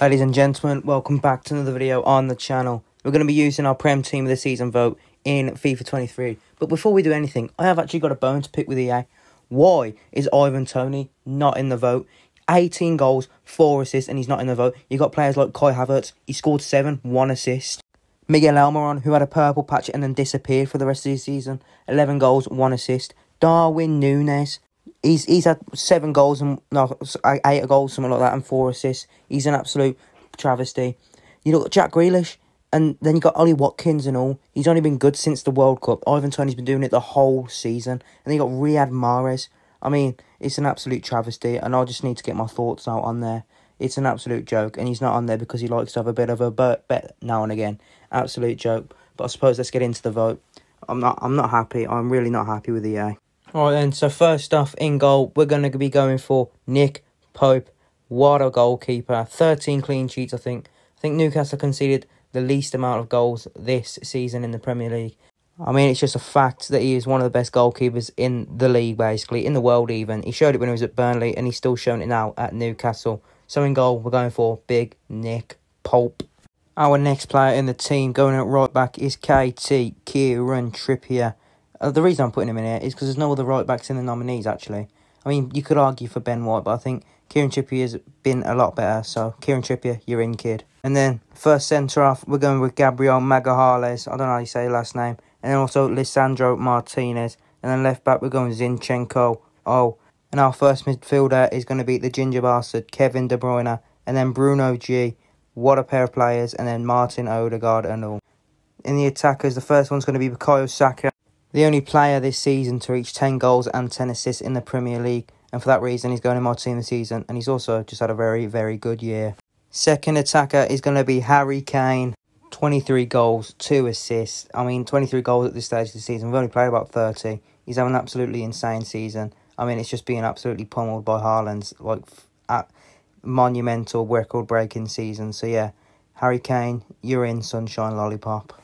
Ladies and gentlemen, welcome back to another video on the channel. We're going to be using our Prem Team of the Season vote in FIFA 23. But before we do anything, I have actually got a bone to pick with EA. Why is Ivan Toney not in the vote? 18 goals, 4 assists, and he's not in the vote. You've got players like Kai Havertz, he scored 7, 1 assist. Miguel Almiron, who had a purple patch and then disappeared for the rest of the season, 11 goals, 1 assist. Darwin Nunez, he's he's had seven goals and no eight goals something like that and four assists. He's an absolute travesty. You look at Jack Grealish and then you got Ollie Watkins and all. He's only been good since the World Cup. Ivan Toney's been doing it the whole season. And then you got Riyad Mahrez. I mean, it's an absolute travesty, and I just need to get my thoughts out on there. It's an absolute joke, and he's not on there because he likes to have a bit of a bet now and again. Absolute joke. But I suppose let's get into the vote. I'm not. I'm not happy. I'm really not happy with the A. Alright then, so first off, in goal, we're going to be going for Nick Pope. What a goalkeeper. 13 clean sheets, I think. I think Newcastle conceded the least amount of goals this season in the Premier League. I mean, it's just a fact that he is one of the best goalkeepers in the league, basically, in the world even. He showed it when he was at Burnley, and he's still showing it now at Newcastle. So in goal, we're going for Big Nick Pope. Our next player in the team going at right back is KT Kieran Trippier. Uh, the reason I'm putting him in here is because there's no other right backs in the nominees, actually. I mean, you could argue for Ben White, but I think Kieran Trippier has been a lot better. So, Kieran Trippier, you're in, kid. And then, first centre off, we're going with Gabriel Magalhaes. I don't know how you say last name. And then also Lisandro Martinez. And then left back, we're going Zinchenko. Oh, and our first midfielder is going to be the ginger bastard, Kevin De Bruyne. And then Bruno G. What a pair of players. And then Martin Odegaard and all. In the attackers, the first one's going to be Bukayo Saka the only player this season to reach 10 goals and 10 assists in the Premier League, and for that reason, he's going in my team this season, and he's also just had a very, very good year. Second attacker is going to be Harry Kane. 23 goals, 2 assists. I mean, 23 goals at this stage of the season. We've only played about 30. He's having an absolutely insane season. I mean, it's just being absolutely pummeled by Haaland's like at monumental record breaking season. So, yeah, Harry Kane, you're in Sunshine Lollipop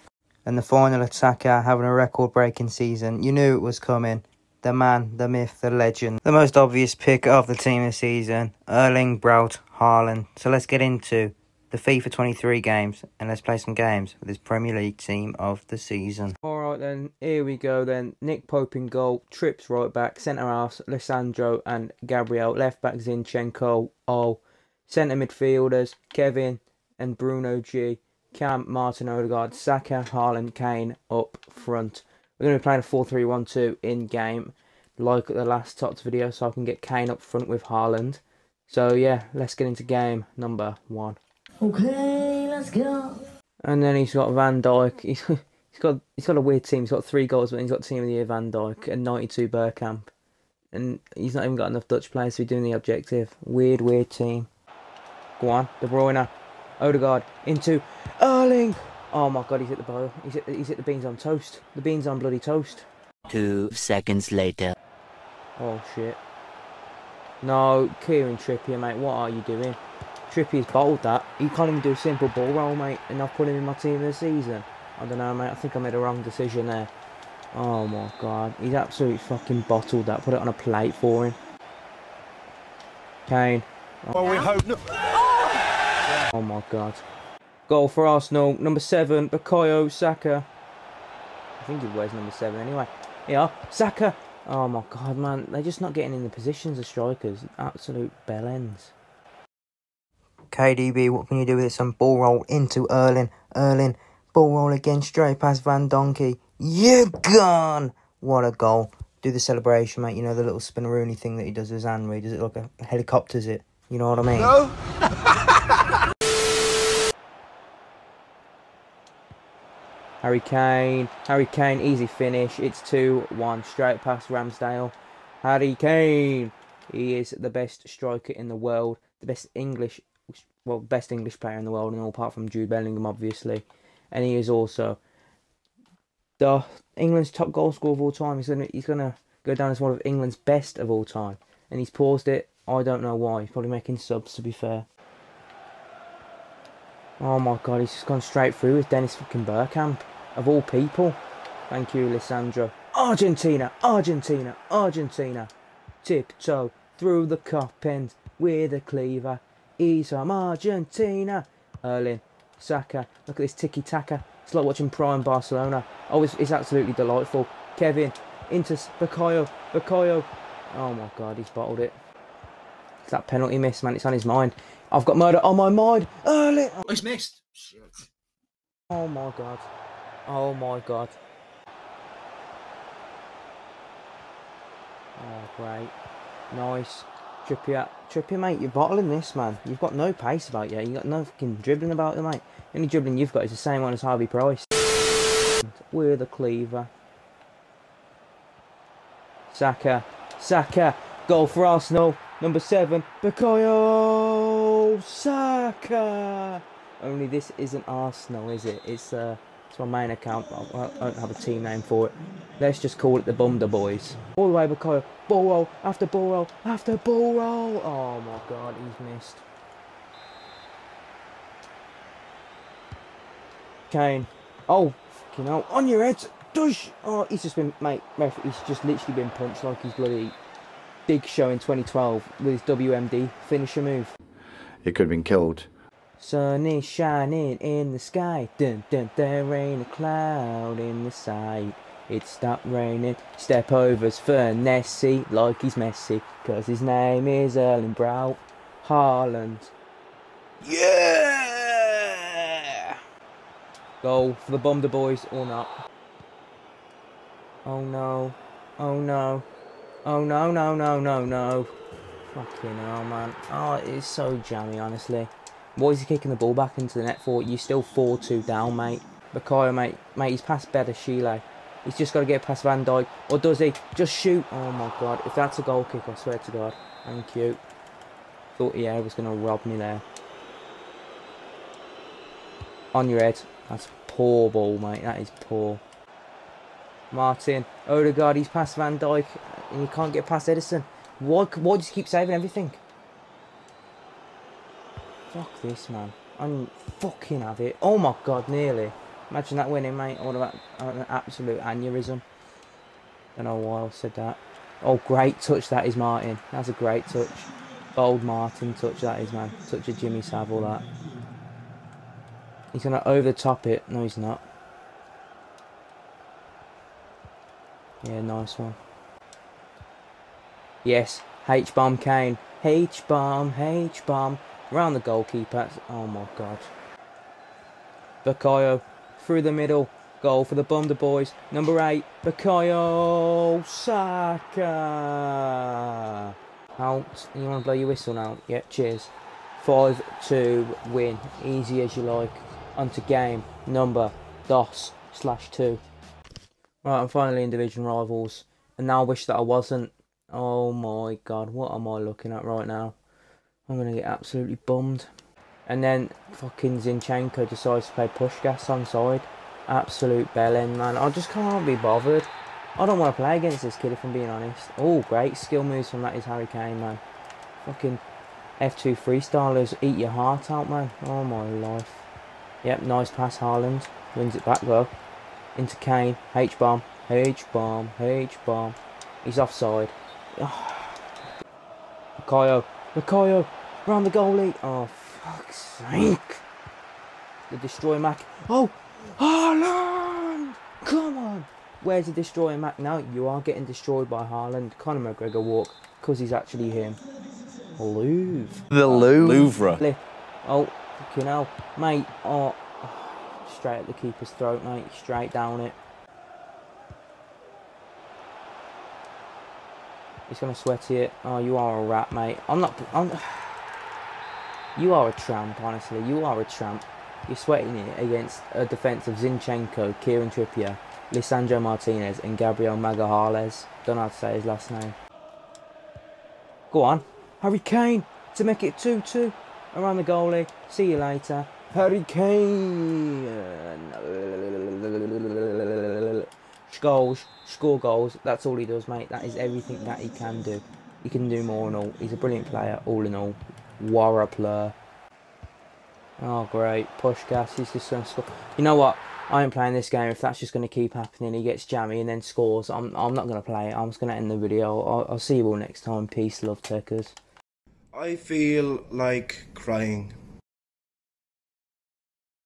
and the final attacker having a record breaking season. You knew it was coming. The man, the myth, the legend. The most obvious pick of the team this season, Erling Braut Haaland. So let's get into the FIFA 23 games and let's play some games with this Premier League team of the season. Alright then, here we go then. Nick Pope in goal, Trips right back, centre half, Lisandro and Gabriel, left back Zinchenko, all centre midfielders, Kevin and Bruno G. Cam, Martin Odegaard, Saka, Haaland, Kane up front. We're going to be playing a 4-3-1-2 in-game, like the last Tots video, so I can get Kane up front with Haaland. So yeah, let's get into game number one. Okay, let's go. And then he's got Van Dijk. He's, he's got he's got a weird team. He's got three goals, but he's got team of the year Van Dijk and 92 Bergkamp. And he's not even got enough Dutch players to be doing the objective. Weird, weird team. Go on, De Bruyne. Odegaard into Erling. Oh my god, he's hit the boil. He's hit the, he's hit the beans on toast. The beans on bloody toast. Two seconds later. Oh shit. No, Kieran Trippier, mate, what are you doing? Trippier's bottled that. He can't even do a simple ball roll, mate, and I've put him in my team this season. I don't know, mate. I think I made a wrong decision there. Oh my god. He's absolutely fucking bottled that. Put it on a plate for him. Kane. Well, we hope not. Oh my god. Goal for Arsenal. Number seven, Bukayo Saka. I think he wears number seven anyway. Yeah, Saka. Oh my god, man. They're just not getting in the positions of strikers. Absolute bell ends. KDB, what can you do with it? Some ball roll into Erling. Erling, ball roll again, straight past Van Donkey. You gone! What a goal. Do the celebration, mate. You know the little spinneroonie thing that he does with his hand where he does it like a helicopter's it. You know what I mean? No. Harry Kane, Harry Kane, easy finish. It's 2-1, straight past Ramsdale. Harry Kane, he is the best striker in the world, the best English, well, best English player in the world, and all apart from Jude Bellingham, obviously. And he is also the England's top goal scorer of all time. He's gonna, he's gonna go down as one of England's best of all time. And he's paused it. I don't know why. He's probably making subs, to be fair. Oh my god, he's just gone straight through with Dennis fucking Bergkamp of all people. Thank you, Lisandro. Argentina, Argentina, Argentina. Tiptoe through the cup end with a cleaver. He's from Argentina. Erling, Saka. Look at this tiki taka. It's like watching Prime Barcelona. Oh, it's, it's absolutely delightful. Kevin into Bakayo. Bakayo. Oh my god, he's bottled it. It's that penalty miss, man. It's on his mind. I've got murder on my mind. Erling. Oh, he's missed. Shit. Oh my god. Oh my god. Oh, great. Nice. Trippier. Trippier, mate, you're bottling this, man. You've got no pace about you. You've got no fucking dribbling about you, mate. The only dribbling you've got is the same one as Harvey Price. With a cleaver. Saka. Saka. Goal for Arsenal. Number seven. Bukayo Saka. Only this isn't Arsenal, is it? It's uh, it's my main account. I don't have a team name for it. Let's just call it the Bunda Boys. All the way Bukayo. Ball roll after ball roll after ball roll. Oh my God, he's missed. Kane. Oh, fucking hell. On your head. Dush. Oh, he's just been, mate, ref, he's just literally been punched like he's bloody Big Show in 2012 with his WMD finisher move. It could have been killed. Sun is shining in the sky. Dun dun, there ain't a cloud in the sight. It stopped raining. Step overs for Nessie like he's Messi. Cause his name is Erling Braut Haaland. Yeah! Goal for the Bumder boys or not. Oh no. Oh no. Oh no, no, no, no, no. Fucking hell, man. Oh, it is so jammy, honestly. He kicking the ball back into the net for? You're still 4-2 down, mate. Bakayo, mate. Mate, he's past better Sheila. He's just got to get past Van Dijk. Or does he? Just shoot. Oh, my God. If that's a goal kick, I swear to God. Thank you. Thought yeah, was going to rob me there. On your head. That's poor ball, mate. That is poor. Martin. Odegaard, he's past Van Dijk. And you can't get past Edison. Why, why does he keep saving everything? Fuck this, man. I'm fucking have it. Oh my god, nearly. Imagine that winning, mate. I would an absolute aneurysm. Don't know why I said that. Oh, great touch that is, Martin. That's a great touch. Bold Martin touch that is, man. Touch of Jimmy Savile, that. He's going to over top it. No, he's not. Yeah, nice one. Yes, H-bomb Kane. H-bomb, H-bomb. Round the goalkeeper. Oh my god. Bakayo through the middle. Goal for the Bunda boys. Number 8. Bakayo Saka. Out. You want to blow your whistle now? Yeah, cheers. 5-2 win. Easy as you like. Onto game number DOS slash 2. Right, I'm finally in Division Rivals. And now I wish that I wasn't. Oh my god, what am I looking at right now? I'm going to get absolutely bummed. And then fucking Zinchenko decides to play push gas on side. Absolute bellend, man. I just can't be bothered. I don't want to play against this kid if I'm being honest. Oh, great skill moves from that is Harry Kane, man. Fucking F2 freestylers eat your heart out, man. Oh my life. Yep, nice pass, Haaland. Wins it back though. Into Kane. H-bomb. H-bomb. H-bomb. He's offside. Ah. Bukayo. Bukayo. Round the goalie. Eh? Oh, fuck's sake. The Destroyer Mac. Oh! Haaland! Come on! Where's the Destroyer Mac now? You are getting destroyed by Haaland. Conor McGregor walk. Because he's actually him. Louvre. The Louvre. Louvre. Flip. Oh, fucking hell. Mate, oh. Straight at the keeper's throat, mate. Straight down it. He's going to sweat it. Oh, you are a rat, mate. I'm not... I'm, you are a tramp, honestly. You are a tramp. You're sweating it against a defence of Zinchenko, Kieran Trippier, Lisandro Martinez and Gabriel Magalhaes. Don't know how to say his last name. Go on. Harry Kane to make it 2-2. Around the goalie. See you later. Harry Kane. Goals. Score goals. That's all he does, mate. That is everything that he can do. He can do more and all. He's a brilliant player, all in all. War a player. Oh, great. Push gas. He's just going to score. You know what? I ain't playing this game if that's just going to keep happening. He gets jammy and then scores. I'm, I'm not going to play. I'm just going to end the video. I'll, I'll see you all next time. Peace, love, takers. I I feel like crying.